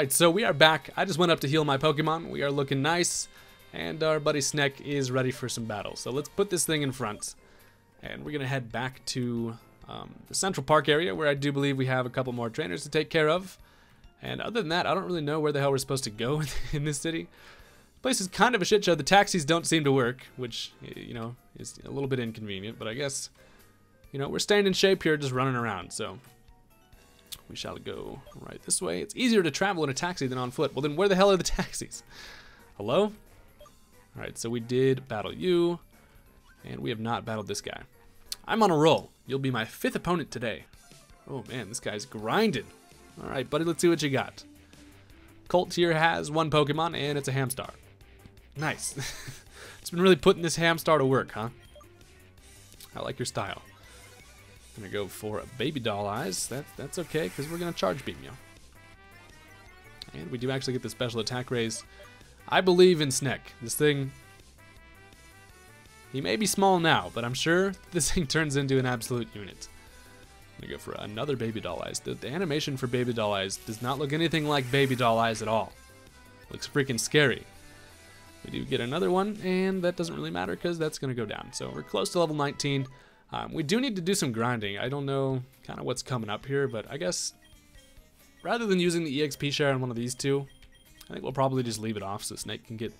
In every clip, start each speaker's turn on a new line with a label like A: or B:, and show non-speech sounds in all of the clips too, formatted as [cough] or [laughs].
A: Alright, so we are back. I just went up to heal my Pokemon. We are looking nice. And our buddy Sneck is ready for some battle. So let's put this thing in front. And we're going to head back to um, the Central Park area where I do believe we have a couple more trainers to take care of. And other than that, I don't really know where the hell we're supposed to go [laughs] in this city. The place is kind of a shit show. The taxis don't seem to work, which, you know, is a little bit inconvenient. But I guess, you know, we're staying in shape here, just running around. So we shall go right this way. It's easier to travel in a taxi than on foot. Well, then where the hell are the [laughs] taxis? Hello? All right, so we did battle you, and we have not battled this guy. I'm on a roll. You'll be my fifth opponent today. Oh man, this guy's grinding. All right, buddy, let's see what you got. Colt here has one Pokemon, and it's a Hamstar. Nice. [laughs] it's been really putting this Hamstar to work, huh? I like your style. Gonna go for a baby doll eyes. That, that's okay, because we're gonna charge beam you. And we do actually get the special attack raise. I believe in Sneck. This thing... He may be small now, but I'm sure [laughs] this thing turns into an absolute unit. I'm gonna go for another Baby Doll Eyes. The, the animation for Baby Doll Eyes does not look anything like Baby Doll Eyes at all. Looks freaking scary. We do get another one, and that doesn't really matter because that's gonna go down. So we're close to level 19. Um, we do need to do some grinding. I don't know kind of what's coming up here, but I guess rather than using the EXP share on one of these two, I think we'll probably just leave it off so Snake can get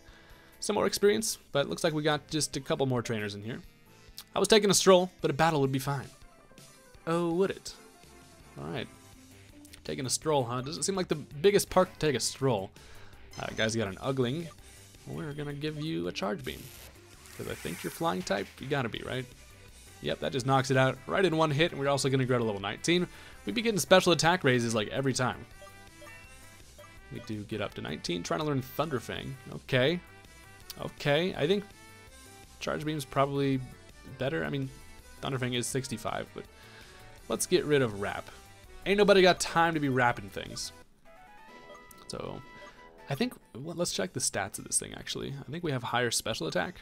A: some more experience, but it looks like we got just a couple more trainers in here. I was taking a stroll, but a battle would be fine. Oh, would it? Alright. Taking a stroll, huh? Doesn't seem like the biggest park to take a stroll. Uh, guys got an Ugling. We're gonna give you a Charge Beam. Because I think you're flying type. You gotta be, right? Yep, that just knocks it out right in one hit, and we're also gonna grow to level 19. We'd be getting special attack raises like every time. We do get up to 19, trying to learn Thunderfang. Okay. Okay, I think Charge Beam's probably better. I mean, Thunderfang is 65, but let's get rid of Wrap. Ain't nobody got time to be wrapping things. So, I think, well, let's check the stats of this thing, actually. I think we have higher special attack.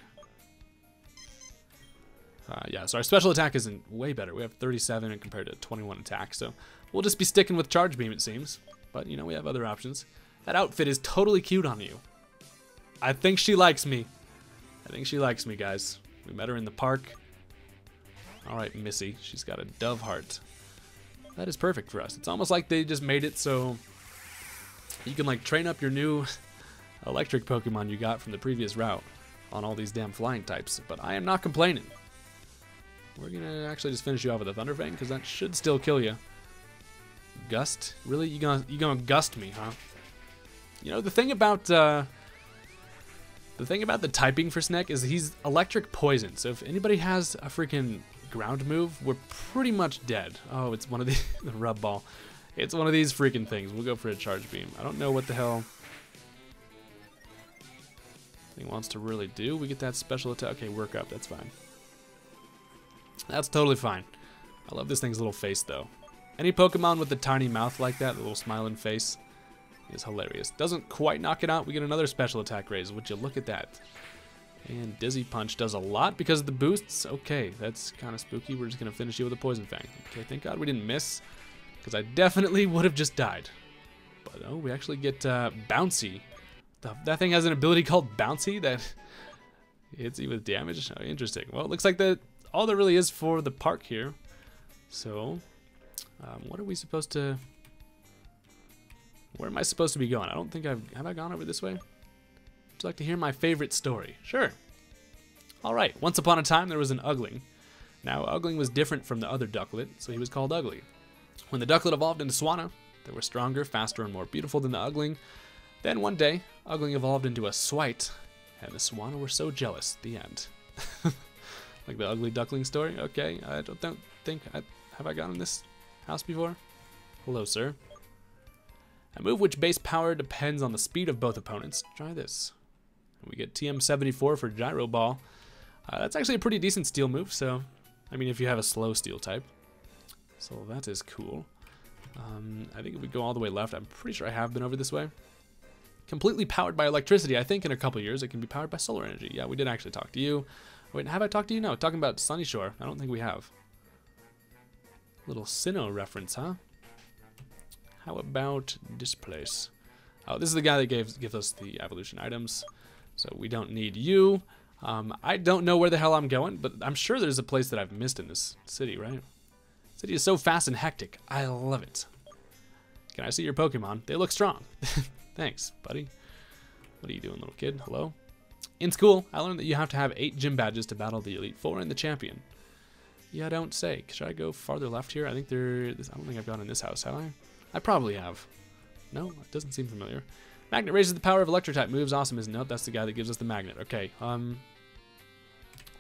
A: Uh, yeah, so our special attack isn't way better. We have 37 compared to 21 attack, so we'll just be sticking with Charge Beam, it seems. But, you know, we have other options. That outfit is totally cute on you. I think she likes me. I think she likes me, guys. We met her in the park. Alright, Missy. She's got a dove heart. That is perfect for us. It's almost like they just made it so you can, like, train up your new electric Pokemon you got from the previous route on all these damn flying types. But I am not complaining. We're gonna actually just finish you off with a Thunder Fang, because that should still kill you. Gust? Really? You gonna you gonna gust me, huh? You know the thing about uh, the thing about the typing for Sneck is he's electric poison. So if anybody has a freaking ground move, we're pretty much dead. Oh, it's one of the, [laughs] the rub ball. It's one of these freaking things. We'll go for a charge beam. I don't know what the hell he wants to really do. We get that special attack. Okay, work up. That's fine. That's totally fine. I love this thing's little face though. Any Pokemon with a tiny mouth like that, the little smiling face, is hilarious. Doesn't quite knock it out. We get another special attack raise. Would you look at that? And Dizzy Punch does a lot because of the boosts. Okay, that's kind of spooky. We're just going to finish you with a Poison Fang. Okay, thank God we didn't miss because I definitely would have just died. But oh, we actually get uh, Bouncy. The, that thing has an ability called Bouncy that [laughs] hits you with damage. Oh, interesting. Well, it looks like that all there really is for the park here. So, um, what are we supposed to... Where am I supposed to be going? I don't think I've... Have I gone over this way? Would you like to hear my favorite story? Sure. Alright, once upon a time there was an Ugling. Now, Ugling was different from the other Ducklet, so he was called Ugly. When the Ducklet evolved into Swanna, they were stronger, faster, and more beautiful than the Ugling. Then one day, Ugling evolved into a Swite, and the Swanna were so jealous. The end. [laughs] Like the ugly duckling story? Okay, I don't, don't think... I, have I gotten this house before? Hello, sir. A move which base power depends on the speed of both opponents. Try this. We get TM74 for Gyro Ball. Uh, that's actually a pretty decent steel move, so... I mean, if you have a slow steel type. So that is cool. Um, I think if we go all the way left, I'm pretty sure I have been over this way. Completely powered by electricity. I think in a couple years it can be powered by solar energy. Yeah, we did actually talk to you. Wait, have I talked to you? No, talking about Sunyshore. I don't think we have. Little Sinnoh reference, huh? How about this place? Oh, this is the guy that gave gives us the evolution items. So we don't need you. Um, I don't know where the hell I'm going, but I'm sure there's a place that I've missed in this city, right? City is so fast and hectic. I love it. Can I see your Pokemon? They look strong. [laughs] Thanks, buddy. What are you doing, little kid? Hello? In school, I learned that you have to have eight gym badges to battle the Elite Four and the Champion. Yeah, I don't say. Should I go farther left here? I think there. I don't think I've gone in this house, have I? I probably have. No, it doesn't seem familiar. Magnet raises the power of electric type moves. Awesome, isn't it? That's the guy that gives us the magnet. Okay, um,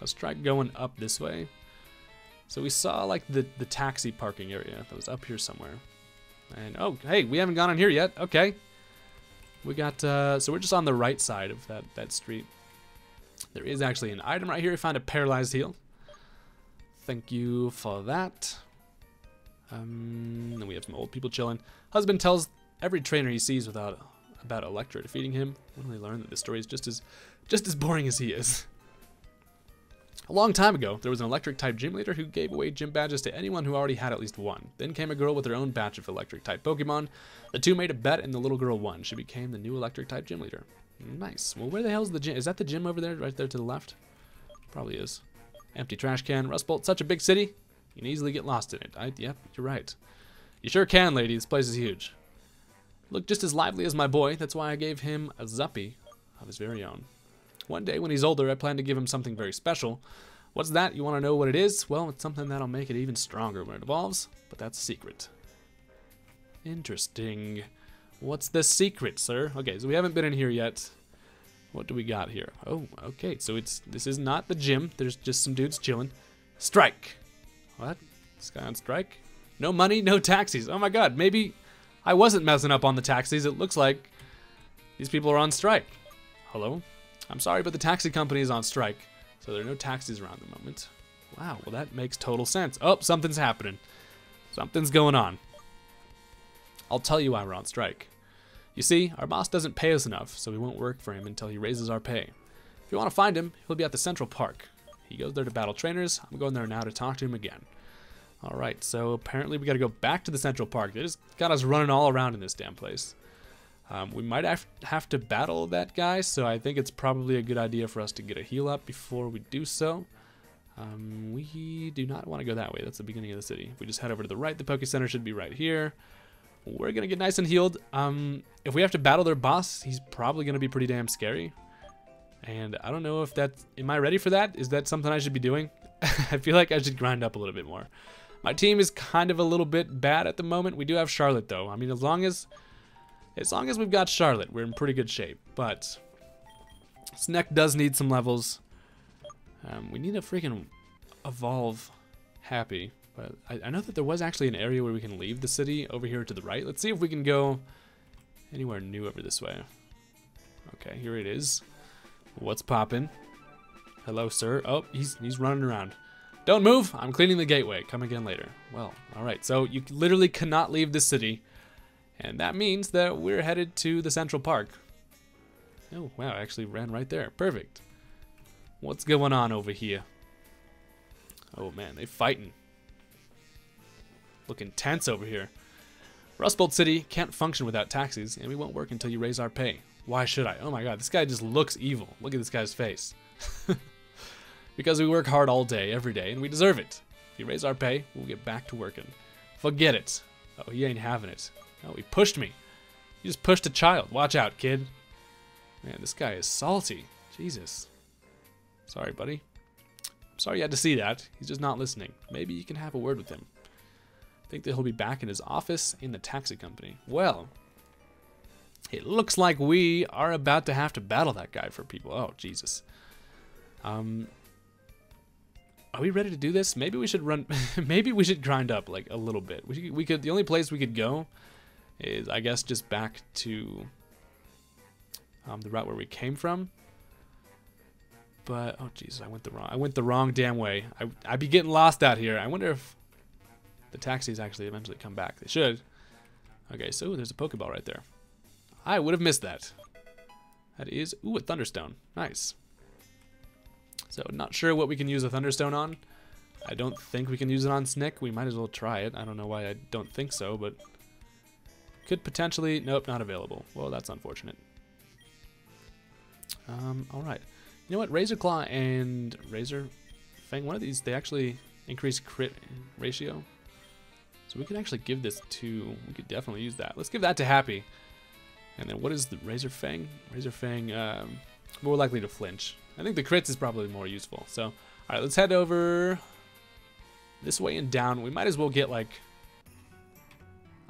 A: let's try going up this way. So we saw like the the taxi parking area that was up here somewhere. And oh, hey, we haven't gone in here yet. Okay, we got uh, so we're just on the right side of that that street. There is actually an item right here. We found a paralyzed heal. Thank you for that. Um, then we have some old people chilling. Husband tells every trainer he sees without about Electra defeating him. When we learn that the story is just as just as boring as he is. A long time ago, there was an electric-type gym leader who gave away gym badges to anyone who already had at least one. Then came a girl with her own batch of electric-type Pokemon. The two made a bet and the little girl won. She became the new electric-type gym leader. Nice. Well, where the hell is the gym? Is that the gym over there, right there to the left? Probably is. Empty trash can. Rust Bolt, such a big city. You can easily get lost in it. I, yep, you're right. You sure can, lady. This place is huge. Look just as lively as my boy. That's why I gave him a Zuppy of his very own. One day when he's older, I plan to give him something very special. What's that? You want to know what it is? Well, it's something that'll make it even stronger when it evolves, but that's a secret. Interesting. What's the secret, sir? Okay, so we haven't been in here yet. What do we got here? Oh, okay, so it's this is not the gym. There's just some dudes chilling. Strike. What? This guy on strike? No money, no taxis. Oh my god, maybe I wasn't messing up on the taxis. It looks like these people are on strike. Hello? I'm sorry, but the taxi company is on strike, so there are no taxis around at the moment. Wow, well that makes total sense. Oh, something's happening. Something's going on. I'll tell you why we're on strike. You see, our boss doesn't pay us enough, so we won't work for him until he raises our pay. If you want to find him, he'll be at the Central Park. He goes there to battle trainers. I'm going there now to talk to him again. Alright, so apparently we gotta go back to the Central Park. They just got us running all around in this damn place. Um, we might have to battle that guy, so I think it's probably a good idea for us to get a heal up before we do so. Um, we do not want to go that way. That's the beginning of the city. If we just head over to the right, the Poke Center should be right here. We're going to get nice and healed. Um, if we have to battle their boss, he's probably going to be pretty damn scary. And I don't know if that's... Am I ready for that? Is that something I should be doing? [laughs] I feel like I should grind up a little bit more. My team is kind of a little bit bad at the moment. We do have Charlotte, though. I mean, as long as... As long as we've got Charlotte, we're in pretty good shape. But Sneck does need some levels. Um, we need to freaking evolve Happy. But I, I know that there was actually an area where we can leave the city over here to the right. Let's see if we can go anywhere new over this way. Okay, here it is. What's poppin'? Hello, sir. Oh, he's he's running around. Don't move. I'm cleaning the gateway. Come again later. Well, all right. So you literally cannot leave the city and that means that we're headed to the Central Park. Oh, wow, I actually ran right there. Perfect. What's going on over here? Oh man, they're fighting. Looking tense over here. Rust Bolt City can't function without taxis, and we won't work until you raise our pay. Why should I? Oh my god, this guy just looks evil. Look at this guy's face. [laughs] because we work hard all day, every day, and we deserve it. If you raise our pay, we'll get back to working. Forget it. Oh, he ain't having it. Oh, he pushed me. He just pushed a child. Watch out, kid. Man, this guy is salty. Jesus. Sorry, buddy. I'm sorry you had to see that. He's just not listening. Maybe you can have a word with him. I think that he'll be back in his office in the taxi company. Well, it looks like we are about to have to battle that guy for people. Oh, Jesus. Um, are we ready to do this? Maybe we should run. [laughs] maybe we should grind up like a little bit. We, we could. The only place we could go is I guess just back to um, the route where we came from. But oh Jesus, I went the wrong I went the wrong damn way. I I'd be getting lost out here. I wonder if the taxis actually eventually come back. They should. Okay, so there's a Pokeball right there. I would have missed that. That is ooh a Thunderstone. Nice. So not sure what we can use a Thunderstone on. I don't think we can use it on Snick. We might as well try it. I don't know why I don't think so, but could potentially... Nope, not available. Well, that's unfortunate. Um, alright. You know what? Razor Claw and Razor Fang, one of these, they actually increase crit ratio. So we could actually give this to... We could definitely use that. Let's give that to Happy. And then what is the Razor Fang? Razor Fang, um, more likely to flinch. I think the crits is probably more useful. So, alright, let's head over this way and down. We might as well get, like,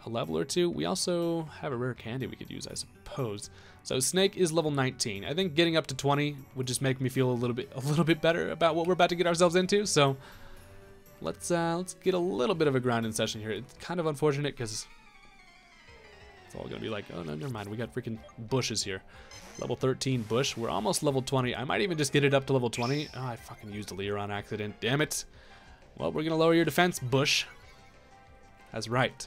A: a level or two. We also have a rare candy we could use, I suppose. So Snake is level 19. I think getting up to 20 would just make me feel a little bit a little bit better about what we're about to get ourselves into. So let's uh, let's get a little bit of a grinding session here. It's kind of unfortunate because it's all gonna be like, oh no, never mind. We got freaking bushes here. Level 13 bush. We're almost level 20. I might even just get it up to level 20. Oh, I fucking used a Leer on accident. Damn it. Well, we're gonna lower your defense, bush. That's right.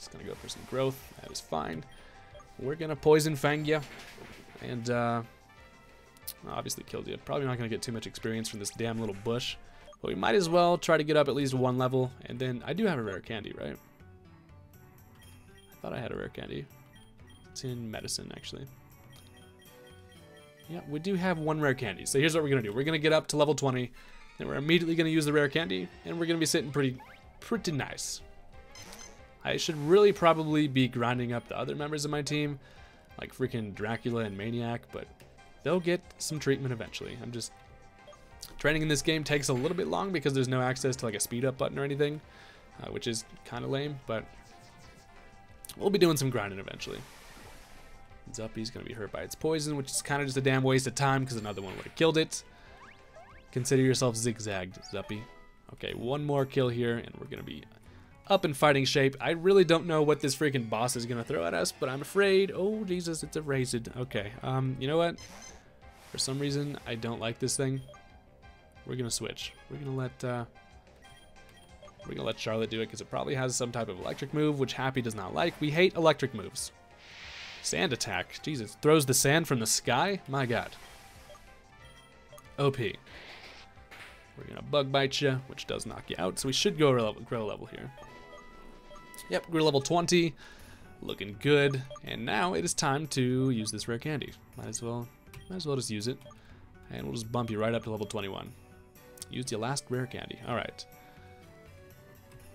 A: Just gonna go for some growth. That is fine. We're gonna poison fang you, and uh, obviously killed you. Probably not gonna get too much experience from this damn little bush, but we might as well try to get up at least one level. And then I do have a rare candy, right? I thought I had a rare candy. It's in medicine, actually. Yeah, we do have one rare candy. So here's what we're gonna do. We're gonna get up to level 20, then we're immediately gonna use the rare candy, and we're gonna be sitting pretty, pretty nice. I should really probably be grinding up the other members of my team, like freaking Dracula and Maniac, but they'll get some treatment eventually. I'm just... Training in this game takes a little bit long because there's no access to like a speed up button or anything, uh, which is kind of lame, but we'll be doing some grinding eventually. Zuppy's going to be hurt by its poison, which is kind of just a damn waste of time because another one would have killed it. Consider yourself zigzagged, Zuppy. Okay, one more kill here, and we're going to be up in fighting shape. I really don't know what this freaking boss is gonna throw at us, but I'm afraid. Oh, Jesus, it's a raised. Okay, um, you know what? For some reason, I don't like this thing. We're gonna switch. We're gonna let, uh, we're gonna let Charlotte do it because it probably has some type of electric move, which Happy does not like. We hate electric moves. Sand attack. Jesus, throws the sand from the sky? My god. OP. We're gonna bug bite you, which does knock you out, so we should go grow level here. Yep, we're level 20. Looking good. And now it is time to use this rare candy. Might as well might as well just use it. And we'll just bump you right up to level 21. Used your last rare candy. Alright.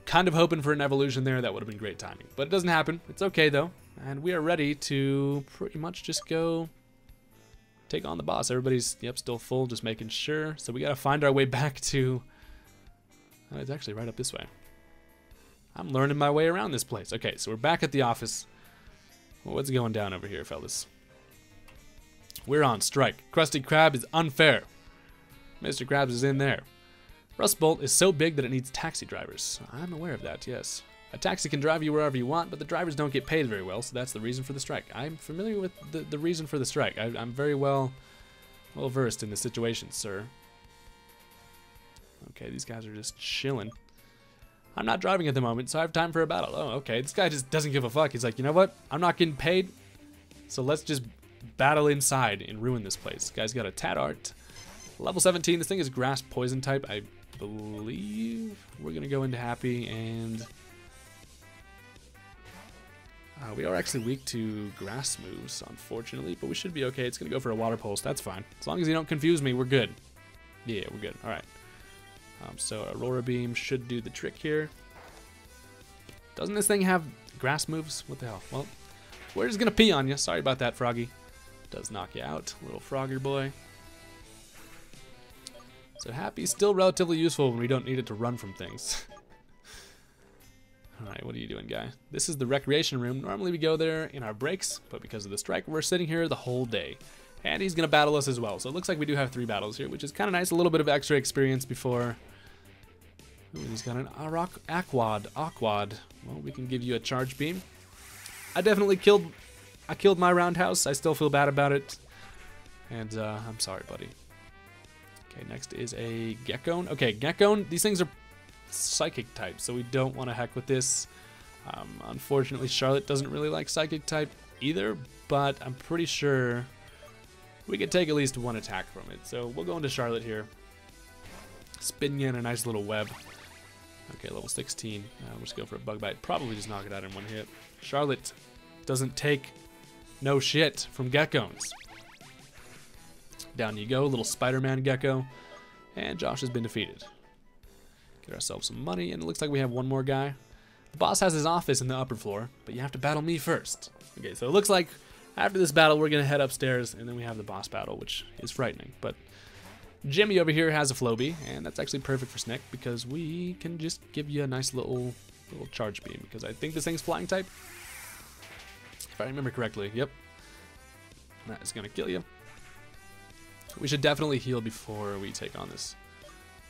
A: Kind of hoping for an evolution there. That would have been great timing. But it doesn't happen. It's okay, though. And we are ready to pretty much just go take on the boss. Everybody's, yep, still full, just making sure. So we got to find our way [laughs] back to... Oh, it's actually right up this way. I'm learning my way around this place. Okay, so we're back at the office. What's going down over here, fellas? We're on strike. Krusty Krab is unfair. Mr. Krabs is in there. Rust Bolt is so big that it needs taxi drivers. I'm aware of that, yes. A taxi can drive you wherever you want, but the drivers don't get paid very well, so that's the reason for the strike. I'm familiar with the, the reason for the strike. I, am very well, well versed in the situation, sir. Okay, these guys are just chilling. I'm not driving at the moment, so I have time for a battle. Oh, okay. This guy just doesn't give a fuck. He's like, you know what? I'm not getting paid, so let's just battle inside and ruin this place. Guy's got a tat art. Level 17. This thing is grass poison type, I believe. We're going to go into happy and... Uh, we are actually weak to grass moves, unfortunately, but we should be okay. It's going to go for a water pulse. That's fine. As long as you don't confuse me, we're good. Yeah, we're good. All right. Um, so Aurora Beam should do the trick here. Doesn't this thing have grass moves? What the hell? Well, we're just gonna pee on you. Sorry about that, Froggy. Does knock you out, little Frogger boy. So Happy's still relatively useful when we don't need it to run from things. [laughs] Alright, what are you doing, guy? This is the recreation room. Normally we go there in our breaks, but because of the strike, we're sitting here the whole day. And he's going to battle us as well. So it looks like we do have three battles here, which is kind of nice. A little bit of extra experience before... Ooh, he's got an Arak Aquad. Aquad. Well, we can give you a charge beam. I definitely killed... I killed my roundhouse. I still feel bad about it. And uh, I'm sorry, buddy. Okay, next is a Gekon. Okay, Gekon. These things are psychic type, so we don't want to heck with this. Um, unfortunately, Charlotte doesn't really like psychic type either, but I'm pretty sure we could take at least one attack from it. So we'll go into Charlotte here. Spin you in a nice little web. Okay, level 16. Uh, we'll just go for a bug bite. Probably just knock it out in one hit. Charlotte doesn't take no shit from geckos. Down you go, little Spider-Man gecko. And Josh has been defeated. Get ourselves some money, and it looks like we have one more guy. The boss has his office in the upper floor, but you have to battle me first. Okay, so it looks like after this battle, we're going to head upstairs, and then we have the boss battle, which is frightening. But Jimmy over here has a Flowbee, and that's actually perfect for Snick, because we can just give you a nice little little charge beam, because I think this thing's flying type. If I remember correctly, yep. That is going to kill you. We should definitely heal before we take on this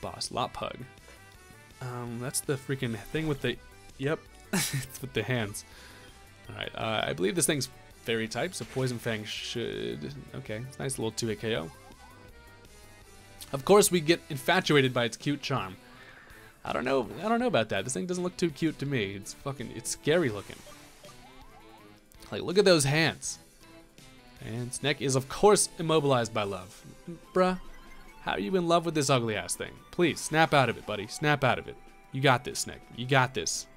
A: boss. Loppug. Um, that's the freaking thing with the... Yep, [laughs] it's with the hands. Alright, uh, I believe this thing's fairy type, so Poison Fang should... Okay, it's nice little 2-hit KO. Of course, we get infatuated by its cute charm. I don't know. I don't know about that. This thing doesn't look too cute to me. It's fucking. It's scary looking. Like, look at those hands. And Sneck is, of course, immobilized by love. Bruh, how are you in love with this ugly ass thing? Please, snap out of it, buddy. Snap out of it. You got this, Sneck. You got this.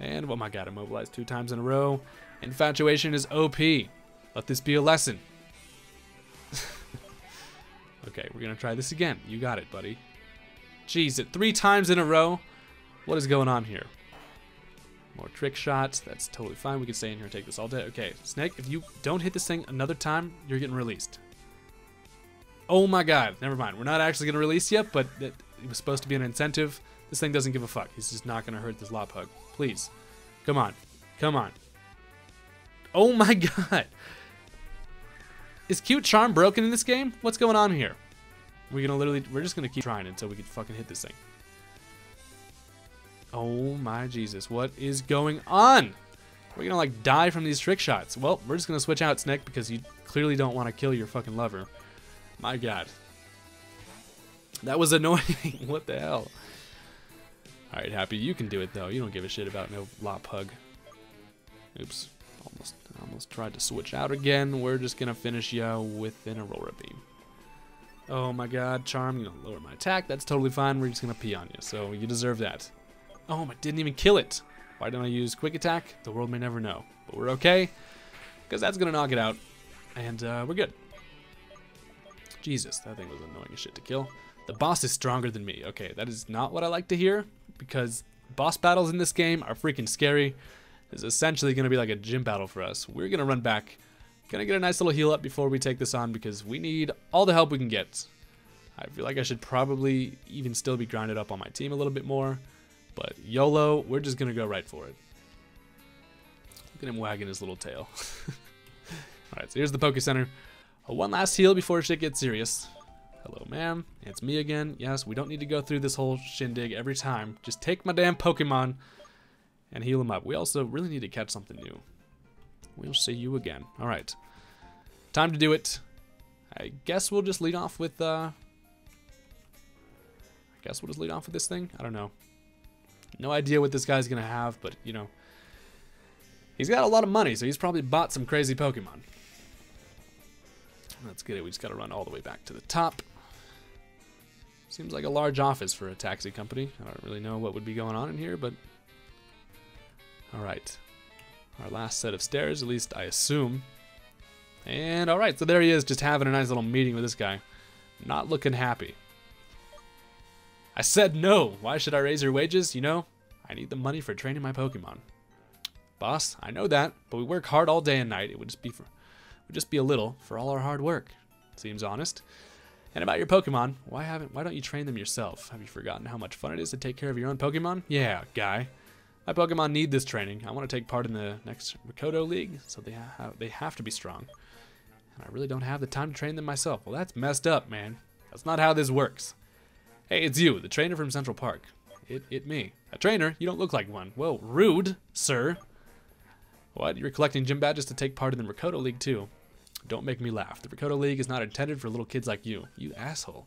A: And, oh my god, immobilized two times in a row. Infatuation is OP. Let this be a lesson. Okay, we're gonna try this again. You got it, buddy. Jeez, it three times in a row. What is going on here? More trick shots. That's totally fine. We can stay in here and take this all day. Okay, Snake, if you don't hit this thing another time, you're getting released. Oh my god. Never mind. We're not actually going to release yet, but it, was supposed to be an incentive. This thing doesn't give a fuck. He's just not going to hurt this Loppug. Please. Come on. Come on. Oh my [laughs] god. Is cute charm broken in this game? What's going on here? We're gonna literally, we're just gonna keep trying until we can fucking hit this thing. Oh my Jesus, what is going on? We're gonna like die from these trick shots. Well, we're just gonna switch out Snick because you clearly don't want to kill your fucking lover. My god. That was [laughs] annoying. what the hell? Alright, Happy, you can do it though. You don't give a shit about no Loppug. Oops. Almost almost tried to switch out again. We're just gonna finish you with an Aurora Beam. Oh my god, Charm, you know, lower my attack. That's totally fine. We're just gonna pee on you, so you deserve that. Oh, I didn't even kill it. Why didn't I use quick attack? The world may never know. But we're okay, because that's going to knock it out. And uh, we're good. Jesus, that thing was annoying as shit to kill. The boss is stronger than me. Okay, that is not what I like to hear, because boss battles in this game are freaking scary. It's essentially going to be like a gym battle for us. We're going to run back. Gonna get a nice little heal up before we take this on, because we need all the help we can get. I feel like I should probably even still be grinded up on my team a little bit more. But YOLO, we're just going to go right for it. Look at him wagging his little tail. [laughs] Alright, so here's the Poke Center. Uh, one last heal before shit gets serious. Hello, ma'am. It's me again. Yes, we don't need to go through this whole shindig every time. Just take my damn Pokemon and heal him up. We also really need to catch something new. We'll see you again. Alright. Time to do it. I guess we'll just lead off with, uh... I guess we'll just lead off with this thing? I don't know. No idea what this guy's going to have, but, you know, he's got a lot of money, so he's probably bought some crazy Pokemon. Let's get it. We just got to run all the way back to the top. Seems like a large office for a taxi company. I don't really know what would be going on in here, but... Alright. Our last set of stairs, at least I assume. And alright, so there he is, just having a nice little meeting with this guy. Not looking happy. I said no. Why should I raise your wages? You know, I need the money for training my Pokemon. Boss, I know that, but we work hard all day and night. It would just be for, would just be a little for all our hard work. Seems honest. And about your Pokemon, why haven't why don't you train them yourself? Have you forgotten how much fun it is to take care of your own Pokemon? Yeah, guy. My Pokemon need this training. I want to take part in the next Rikoto League, so they have they have to be strong. And I really don't have the time to train them myself. Well, that's messed up, man. That's not how this works. Hey, it's you, the trainer from Central Park. It, it me. A trainer? You don't look like one. Well, rude, sir. What? You're collecting gym badges to take part in the Rikoto League, too. Don't make me laugh. The Rikoto League is not intended for little kids like you. You asshole.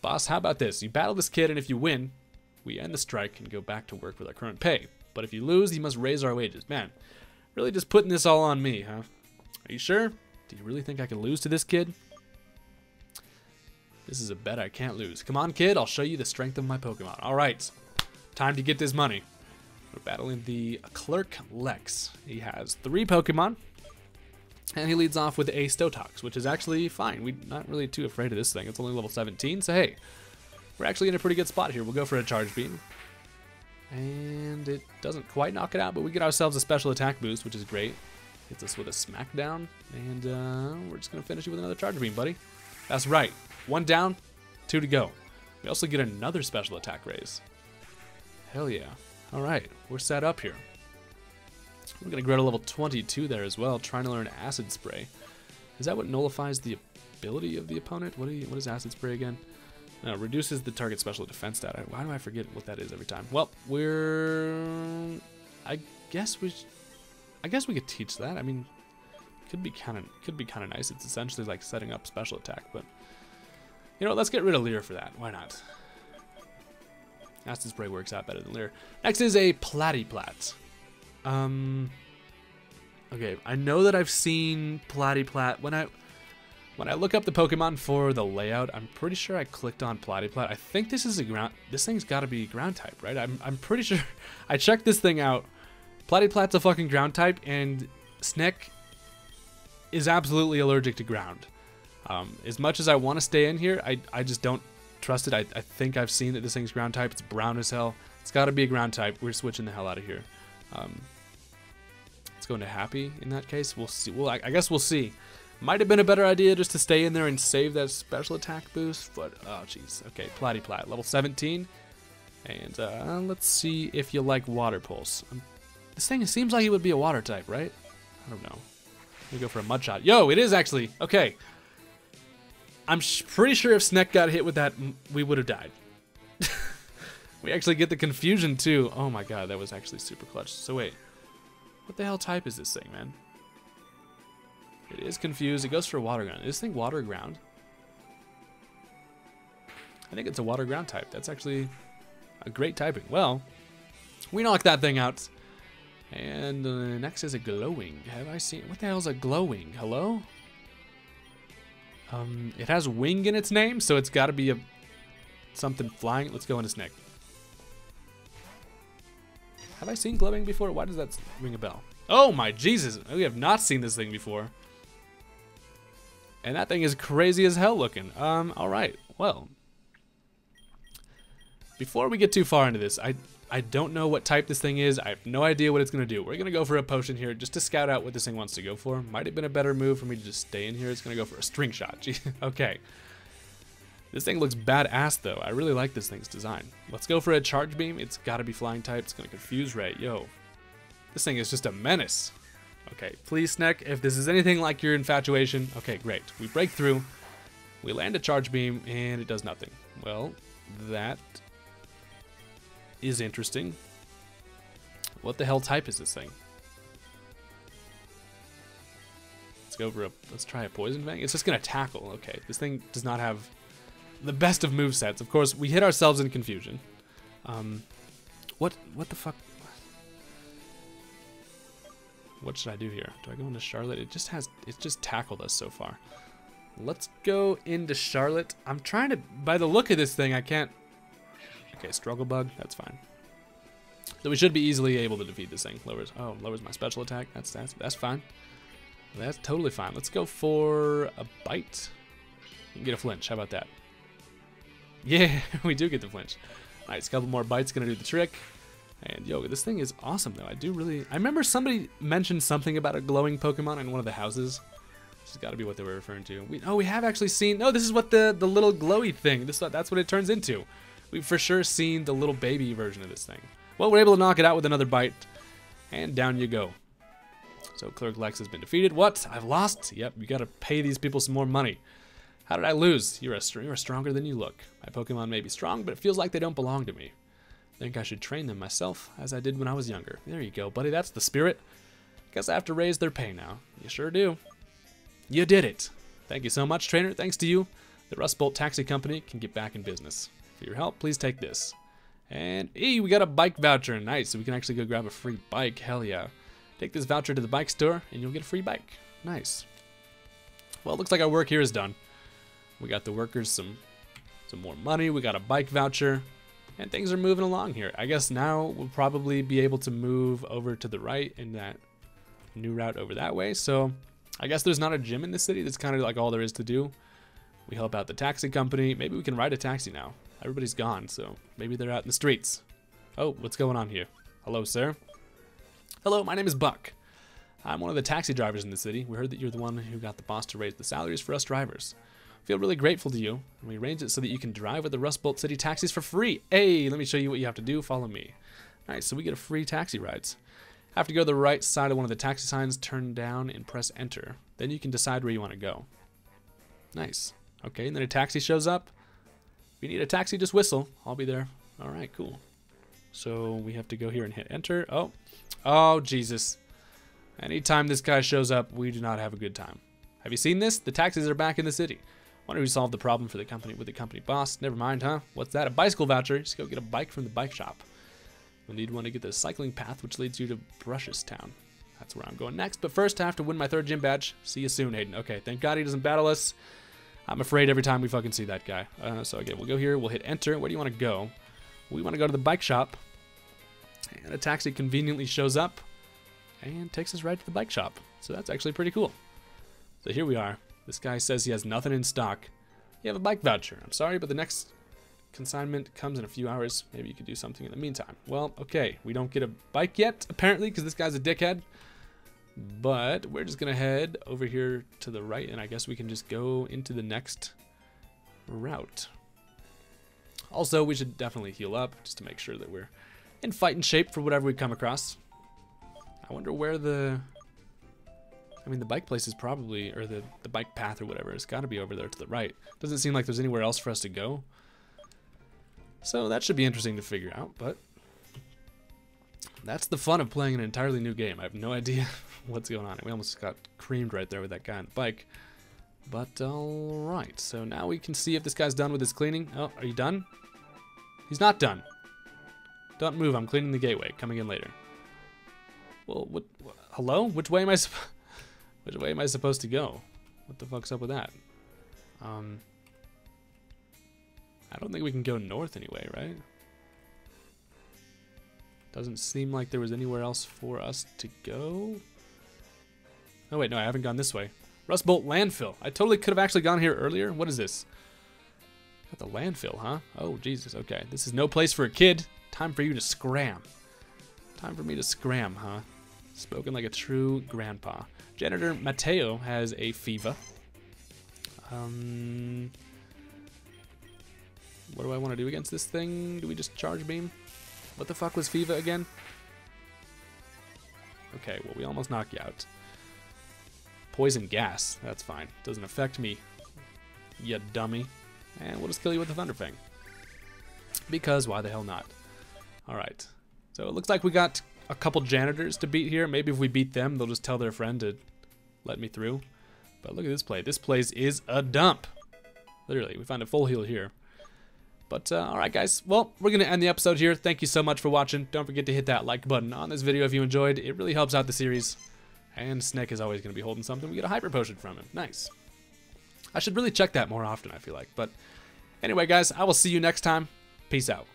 A: Boss, how about this? You battle this kid, and if you win, we end the strike and go back to work with our current pay. But if you lose, you must raise our wages. Man, really just putting this all on me, huh? Are you sure? Do you really think I can lose to this kid? This is a bet I can't lose. Come on, kid. I'll show you the strength of my Pokemon. All right. time to get this money. We're battling the Clerk Lex. He has three Pokemon, and he leads off with a Stotox, which is actually fine. We're not really too afraid of this thing. It's only level 17, so hey, we're actually in a pretty good spot here. We'll go for a Charge Beam. And it doesn't quite knock it out, but we get ourselves a special attack boost, which is great. Hits us with a Smackdown, and uh, we're just going to finish you with another Charge Beam, buddy. That's right. One down, two to go. We also get another special attack raise. Hell yeah. All right, we're set up here. We're going to grow to level 22 there as well, trying to learn Acid Spray. Is that what nullifies the ability of the opponent? What, you, what is Acid Spray again? No, uh, reduces the target special defense stat. Why do I forget what that is every time? Well, we're... I guess we... I guess we could teach that. I mean, could be kind of could be kind of nice. It's essentially like setting up special attack, but you know, let's get rid of Leer for that. Why not? Acid Spray works out better than Leer. Next is a Platyplat. Um, okay, I know that I've seen Platyplat. When I when I look up the Pokemon for the layout, I'm pretty sure I clicked on Platyplat. I think this is a ground. This thing's got to be ground type, right? I'm I'm pretty [laughs] sure. I checked this thing out. Platyplat's a fucking ground type, and Sneck is absolutely allergic to ground. Um, as much as I want to stay in here, I, I just don't trust it. I, I think I've seen that this thing's ground type. It's brown as hell. It's got to be a ground type. We're switching the hell out of here. Um, let's go into happy in that case. We'll see. Well, I, I guess we'll see. Might have been a better idea just to stay in there and save that special attack boost, but oh jeez. Okay, Platyplat, level 17. And uh, let's see if you like Water Pulse. Um, this thing seems like it would be a water type, right? I don't know. We go for a mud shot. Yo, it is actually. Okay. I'm pretty sure if Sneck got hit with that, we would have died. [laughs] we actually get the confusion too. Oh my god, that was actually super clutch. So wait, what the hell type is this thing, man? It is confused. It goes for water ground. Is this thing water ground? I think it's a water ground type. That's actually a great typing. Well, we knock that thing out. And uh, next is a glowing. Have I seen... What the hell is a glowing? Hello? Um, it has wing in its name, so it's got to be a something flying. Let's go into snake. Have I seen glowing before? Why does that ring a bell? Oh my Jesus! We have not seen this thing before. And that thing is crazy as hell looking. Um, alright. Well. Before we get too far into this, I I don't know what type this thing is. I have no idea what it's going to do. We're going to go for a potion here just to scout out what this thing wants to go for. Might have been a better move for me to just stay in here. It's going to go for a string shot. [laughs] Gee, okay. This thing looks badass though. I really like this thing's design. Let's go for a charge beam. It's got to be flying type. It's going to confuse Ray. Yo, this thing is just a menace. Okay, please, Sneck, if this is anything like your infatuation. Okay, great. We break through. We land a charge beam, and it does nothing. Well, that is interesting. What the hell type is this thing? Let's go over a, let's try a Poison Fang. It's just gonna tackle. Okay, this thing does not have the best of move sets. Of course, we hit ourselves in confusion. Um, what, what the fuck? What should I do here? Do I go into Charlotte? It just has, it's just tackled us so far. Let's go into Charlotte. I'm trying to, by the look of this thing, I can't Okay, struggle bug, that's fine. So we should be easily able to defeat this thing. Lowers, oh, lowers my special attack. That's that's that's fine. That's totally fine. Let's go for a bite. You can get a flinch. How about that? Yeah, [laughs] we do get the flinch. Nice. A couple more bites gonna do the trick. And yo, this thing is awesome though. I do really. I remember somebody mentioned something about a glowing Pokemon in one of the houses. This has got to be what they were referring to. We, oh, we have actually seen. No, this is what the the little glowy thing. This that's what it turns into. We've for sure seen the little baby version of this thing. Well, we're able to knock it out with another bite, and down you go. So Clerk Lex has been defeated. What? I've lost? Yep, you gotta pay these people some more money. How did I lose? You're, a, you're stronger than you look. My Pokemon may be strong, but it feels like they don't belong to me. Think I should train them myself, as I did when I was younger. There you go, buddy. That's the spirit. Guess I have to raise their pay now. You sure do. You did it. Thank you so much, trainer. Thanks to you, the Rust Bolt Taxi Company can get back in business. For your help, please take this. And, hey, we got a bike voucher. Nice, so we can actually go grab a free bike. Hell yeah. Take this voucher to the bike store, and you'll get a free bike. Nice. Well, looks like our work here is done. We got the workers some some more money. We got a bike voucher. And things are moving along here. I guess now we'll probably be able to move over to the right in that new route over that way. So I guess there's not a gym in the city. That's kind of like all there is to do. We help out the taxi company. Maybe we can ride a taxi now. Everybody's gone, so maybe they're out in the streets. Oh, what's going on here? Hello, sir. Hello, my name is Buck. I'm one of the taxi drivers in the city. We heard that you're the one who got the boss to raise the salaries for us drivers. Feel really grateful to you, and we arranged it so that you can drive with the Rust Bolt City taxis for free. Hey, let me show you what you have to do. Follow me. All right, so we get a free taxi rides. Have to go to the right side of one of the taxi signs, turn down, and press enter. Then you can decide where you want to go. Nice. Okay, and then a taxi shows up. If you need a taxi, just whistle. I'll be there. All right, cool. So we have to go here and hit enter. Oh, oh, Jesus. Anytime this guy shows up, we do not have a good time. Have you seen this? The taxis are back in the city. Wonder who solve the problem for the company with the company boss. Never mind, huh? What's that? A bicycle voucher. Just go get a bike from the bike shop. You'll need one to get the cycling path, which leads you to Town. That's where I'm going next. But first, I have to win my third gym badge. See you soon, Haydunn. Okay, thank God he doesn't battle us. I'm afraid every time we fucking see that guy. Uh, so again, we'll go here. We'll hit enter. Where do you want to go? We want to go to the bike shop. And a taxi conveniently shows up and takes us right to the bike shop. So that's actually pretty cool. So here we are. This guy says he has nothing in stock. You have a bike voucher. I'm sorry, but the next consignment comes in a few hours. Maybe you could do something in the meantime. Well, okay. We don't get a bike yet, apparently, because this guy's a dickhead. But we're just going to head over here to the right, and I guess we can just go into the next route. Also, we should definitely heal up just to make sure that we're in fighting shape for whatever we come across. I wonder where the... I mean, the bike place is probably, or the, the bike path or whatever, it's got to be over there to the right. Doesn't seem like there's anywhere else for us to go. So that should be interesting to figure out, but that's the fun of playing an entirely new game. I have no idea [laughs] what's going on. We almost got creamed right there with that guy on the bike. But alright, so now we can see if this guy's done with his cleaning. Oh, are you done? He's not done. Don't move, I'm cleaning the gateway. Coming in later. Well, what, what hello? Which way am I which way am I supposed to go? What the fuck's up with that? Um I don't think we can go north anyway, right? Doesn't seem like there was anywhere else for us to go. Oh wait, no, I haven't gone this way. Rust Bolt landfill. I totally could have actually gone here earlier. What is this? Got the landfill, huh? Oh, Jesus, okay. This is no place for a kid. Time for you to scram. Time for me to scram, huh? Spoken like a true grandpa. Janitor Mateo has a fever. Um, what do I want to do against this thing? Do we just charge beam? What the fuck was Fiva again? Okay, well, we almost knock you out. Poison gas. That's fine. Doesn't affect me, you dummy. And we'll just kill you with the Thunderfang. Because why the hell not? Alright. So it looks like we got a couple janitors to beat here. Maybe if we beat them, they'll just tell their friend to let me through. But look at this play. This place is a dump. Literally, we find a full heal here. But uh, alright guys, well, we're going to end the episode here. Thank you so much for watching. Don't forget to hit that like button on this video if you enjoyed. It really helps out the series. And Snake is always going to be holding something. We get a Hyper Potion from him. Nice. I should really check that more often, I feel like. But anyway, guys, I will see you next time. Peace out.